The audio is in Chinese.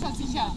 上去下。